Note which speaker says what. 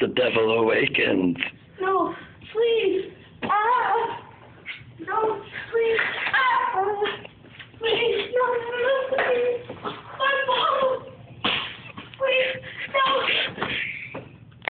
Speaker 1: The devil awakens.
Speaker 2: No, please. Ah! No, please.